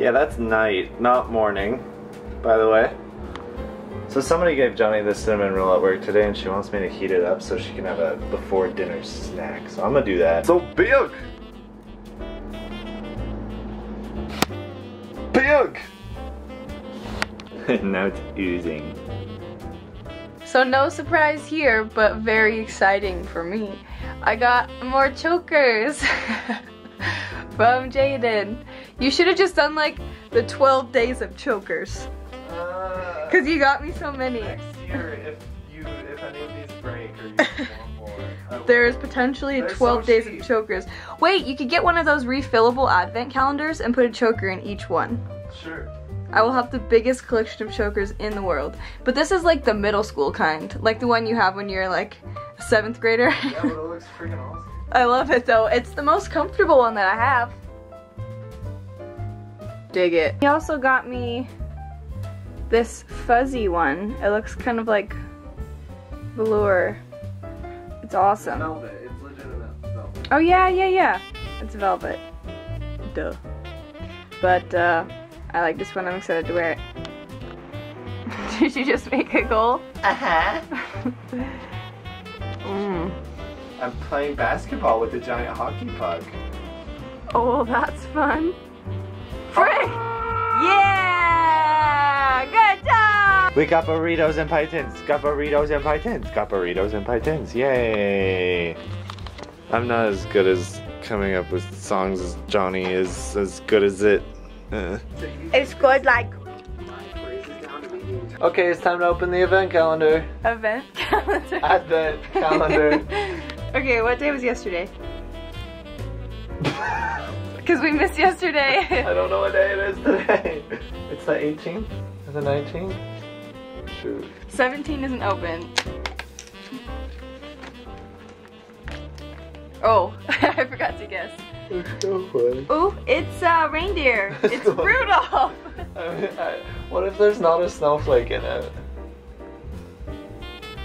Yeah, that's night, not morning, by the way. So somebody gave Johnny this cinnamon roll at work today and she wants me to heat it up so she can have a before dinner snack. So I'm gonna do that. So big! Big! now it's oozing. So no surprise here, but very exciting for me. I got more chokers from Jaden. You should have just done like the 12 days of chokers. Uh, Cause you got me so many. next year, if you, if any of these break or you more, There's potentially They're so 12 days cheap. of chokers. Wait, you could get one of those refillable advent calendars and put a choker in each one. Sure. I will have the biggest collection of chokers in the world. But this is like the middle school kind, like the one you have when you're like a seventh grader. Yeah, but it looks freaking awesome. I love it though. It's the most comfortable one that I have. Dig it. He also got me this fuzzy one. It looks kind of like velour. It's awesome. Velvet. It's legitimate velvet. Oh yeah, yeah, yeah. It's velvet. Duh. But uh, I like this one. I'm excited to wear it. Did you just make a goal? Uh huh. Mm. I'm playing basketball with a giant hockey puck. Oh, that's fun. Yeah! Good job! We got burritos and pythons. Got burritos and pythons. Got burritos and pythons. Yay! I'm not as good as coming up with songs as Johnny is as good as it. Uh. It's good like Okay, it's time to open the event calendar. event calendar. Advent calendar. okay, what day was yesterday? Because we missed yesterday. I don't know what day it is today. It's the 18th or the 19th? Shoot. 17 isn't open. Oh, I forgot to guess. It's so funny. Ooh, it's uh, reindeer. It's Rudolph. I mean, I, what if there's not a snowflake in it?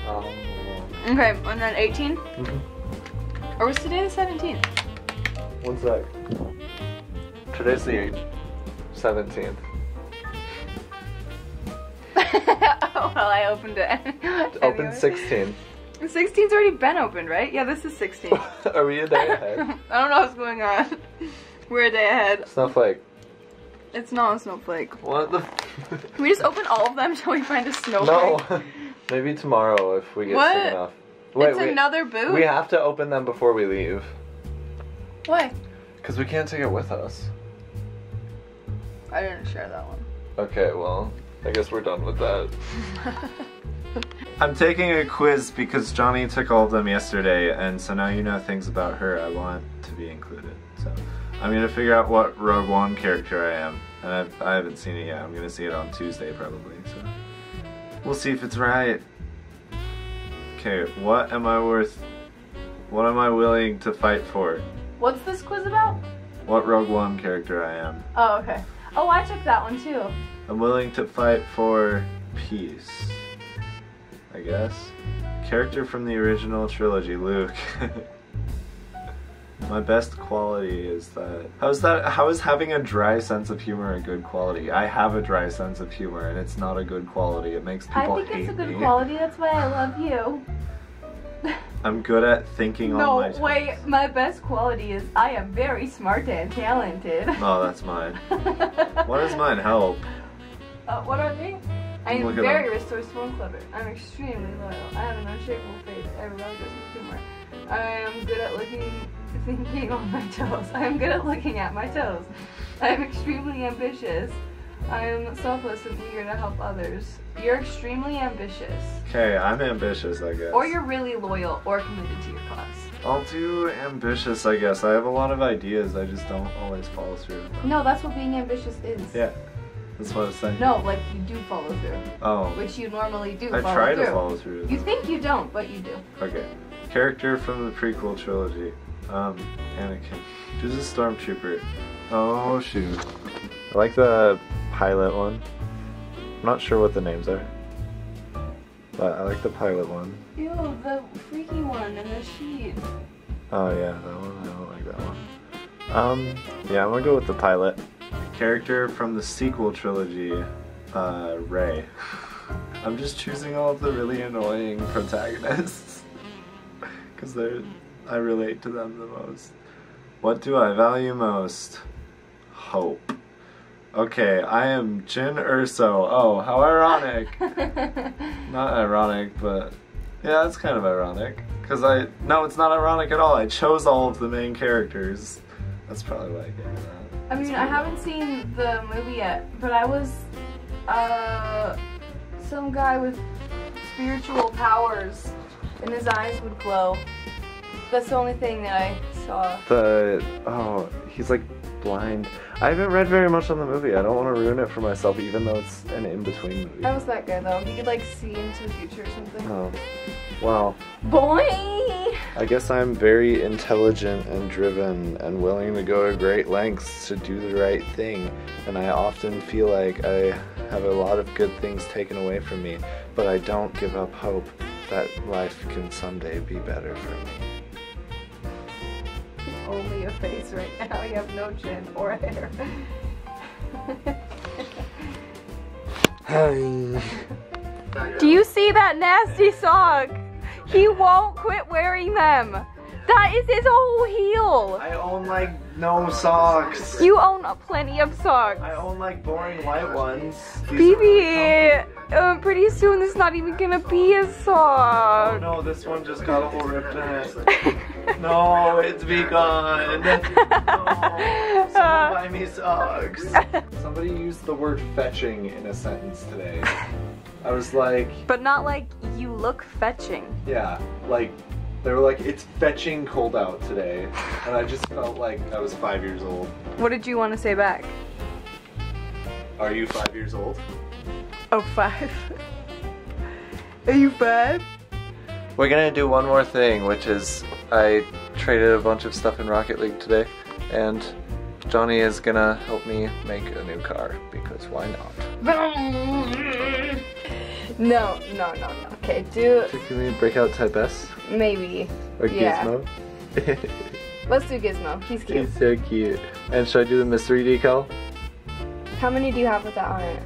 Um, okay, and then 18? mhm. Or was today the 17th? One sec. Today's the 8th. 17th. oh, well, I opened it. Open Anyway. 16th. 16's already been opened, right? Yeah, this is 16. Are we a day ahead? I don't know what's going on. We're a day ahead. Snowflake. It's not a snowflake. What the? Can we just open all of them until we find a snowflake? no. Maybe tomorrow if we get What? sick enough. Wait, it's we, another boot? we have to open them before we leave. Why? Because we can't take it with us. I didn't share that one. Okay, well, I guess we're done with that. I'm taking a quiz because Johnny took all of them yesterday, and so now you know things about her I want to be included. So I'm gonna figure out what Rogue One character I am, and I've, I haven't seen it yet. I'm gonna see it on Tuesday probably. So we'll see if it's right. Okay, what am I worth? What am I willing to fight for? What's this quiz about? What Rogue One character I am? Oh, okay. Oh, I took that one too. I'm willing to fight for peace. I guess. Character from the original trilogy, Luke. My best quality is that. How's that? How is having a dry sense of humor a good quality? I have a dry sense of humor, and it's not a good quality. It makes people I think it's a good me. quality. That's why I love you. I'm good at thinking on No, my toes. wait. My best quality is I am very smart and talented. Oh, that's mine. What does mine help? Uh, what are they? I am Look very resourceful and clever. I'm extremely loyal. I have an unshakable faith. I love this humor. I am good at looking, thinking on my toes. I am good at looking at my toes. I am extremely ambitious. I am selfless and eager to help others. You're extremely ambitious. Okay, I'm ambitious, I guess. Or you're really loyal or committed to your cause. I'll do ambitious, I guess. I have a lot of ideas, I just don't always follow through. No, that's what being ambitious is. Yeah, that's what I was saying. No, like you do follow through, Oh, which you normally do. I follow try through. to follow through. You think you don't, but you do. Okay. Character from the prequel trilogy. Um, Anakin. Who's a stormtrooper? Oh shoot. I like the pilot one. I'm not sure what the names are. But I like the pilot one. Ew, the freaky one in the sheet. Oh yeah, that one. I don't like that one. Um, yeah, I'm gonna go with the pilot. character from the sequel trilogy, uh, Rey. I'm just choosing all of the really annoying protagonists because they're I relate to them the most. What do I value most? Hope. Okay, I am Jyn Erso. Oh, how ironic. not ironic, but yeah, that's kind of ironic. Because I, no, it's not ironic at all. I chose all of the main characters. That's probably why I gave it that. I mean, I haven't seen the movie yet, but I was, uh, some guy with spiritual powers and his eyes would glow. That's the only thing that I saw. The, oh, he's like blind. I haven't read very much on the movie. I don't want to ruin it for myself, even though it's an in-between movie. That was that good though. He could like see into the future or something. Oh, wow. Boy! I guess I'm very intelligent and driven and willing to go to great lengths to do the right thing. And I often feel like I have a lot of good things taken away from me, but I don't give up hope that life can someday be better for me. Only a face right now. You have no chin or hair. Do you see that nasty sock? He won't quit wearing them. That is his whole heel. I own like no socks. You own plenty of socks. I own like boring white ones. Phoebe, uh, pretty soon this is not even gonna be a sock. Oh sock. no, this one just got a hole ripped in it. No, it's begun. No, someone buy me socks. Somebody used the word fetching in a sentence today. I was like, But not like you look fetching. yeah, like they were like, it's fetching cold out today, and I just felt like I was five years old. What did you want to say back? Are you five years old? Oh, five. Are you five? We're gonna do one more thing, which is I traded a bunch of stuff in Rocket League today, and Johnny is gonna help me make a new car because why not? No, no, no, no. Okay, do Can we Breakout Type S maybe. or Yeah. Gizmo? Let's do Gizmo. He's cute. He's so cute. And should I do the mystery decal? How many do you have with that on it?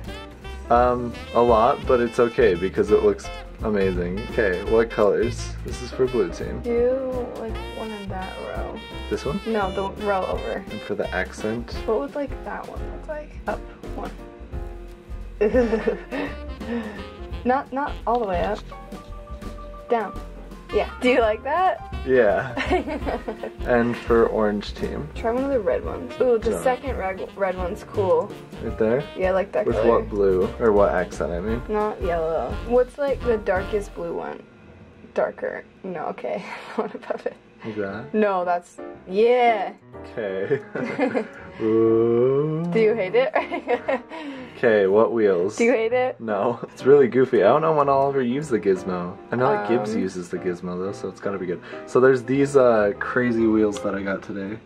Um, a lot, but it's okay because it looks amazing. Okay, what colors? This is for blue team. Do like one in that row. This one? No, the row over. And for the accent, What would like that one look like? Up one. not not all the way up. Down. Yeah. Do you like that? Yeah. And for orange team, Try one of the red ones. Ooh, the Sure. second red red one's cool. right there. Yeah, I like that With color. what blue or what accent? I mean. Not yellow. What's like the darkest blue one? Darker. No, okay. One above it. Is that? No, that's yeah. Okay. Ooh. Do you hate it? Okay, what wheels? Do you hate it? No, it's really goofy. I don't know when I'll ever use the gizmo. I know that Gibbs Um, uses the gizmo though, so it's gotta be good. So there's these uh, crazy wheels that I got today.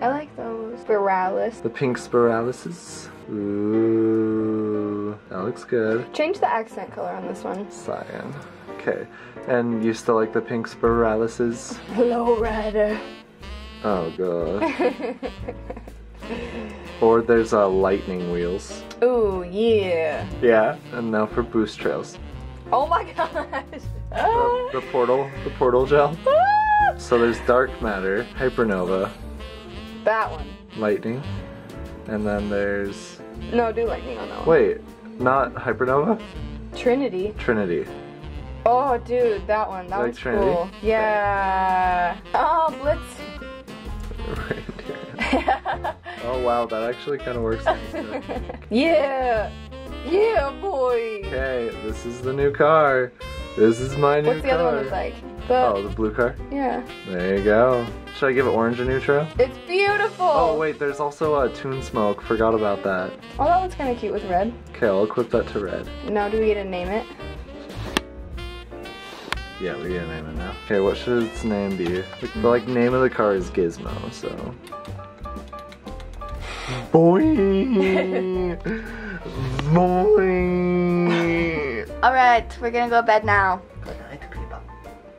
I like those. Spiralis. The pink spiraluses. Ooh, that looks good. Change the accent color on this one. Cyan. Okay, and you still like the pink spiraluses? Low rider. Oh god. or there's uh, lightning wheels. Ooh, yeah. Yeah, and now for boost trails. Oh my gosh. The, the portal, the portal gel. So there's dark matter, hypernova, that one. lightning, and then there's No, do lightning on that one. wait, not hypernova, Trinity. Trinity. Oh, dude, that one. That Like one's Trinity? cool. Yeah. Oh, Blitz. Oh wow, that actually kind of works. yeah. Yeah, boy. Okay, this is the new car. This is my new What's the car. other one look like? The, Oh, the blue car. yeah. There you go. Should I give it orange a new trail? It's beautiful. Oh wait, there's also a tune smoke. Forgot about that. Oh, that one's kind of cute with red. Okay, I'll equip that to red. Now, do we get to name it? Yeah, we gotta name it now. Okay, what should its name be? Like, the like name of the car is Gizmo, so. Boing! Boing! All right, we're gonna go to bed now. Good night, people.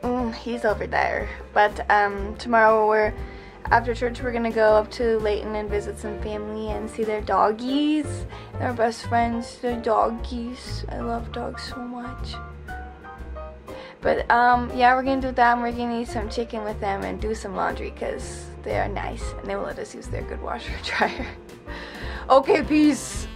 Mm, he's over there. But um, tomorrow we're After church, we're gonna go up to Layton and visit some family and see their doggies. They're best friends. They're doggies. I love dogs so much. But um, yeah, we're gonna do that. And we're gonna eat some chicken with them and do some laundry because they are nice and they will let us use their good washer and dryer. okay, peace.